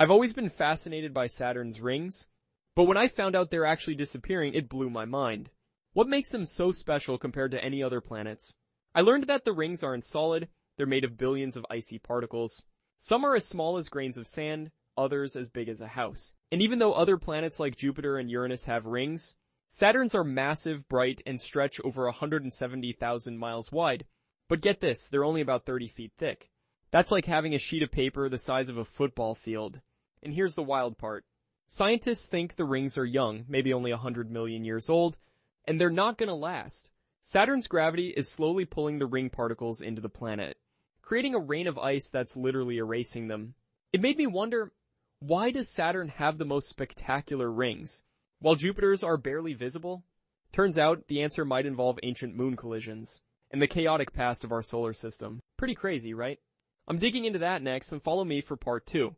I've always been fascinated by Saturn's rings, but when I found out they're actually disappearing, it blew my mind. What makes them so special compared to any other planets? I learned that the rings aren't solid, they're made of billions of icy particles. Some are as small as grains of sand, others as big as a house. And even though other planets like Jupiter and Uranus have rings, Saturn's are massive, bright, and stretch over 170,000 miles wide. But get this, they're only about 30 feet thick. That's like having a sheet of paper the size of a football field. And here's the wild part. Scientists think the rings are young, maybe only 100 million years old, and they're not gonna last. Saturn's gravity is slowly pulling the ring particles into the planet, creating a rain of ice that's literally erasing them. It made me wonder, why does Saturn have the most spectacular rings? While Jupiter's are barely visible? Turns out the answer might involve ancient moon collisions and the chaotic past of our solar system. Pretty crazy, right? I'm digging into that next and follow me for part two.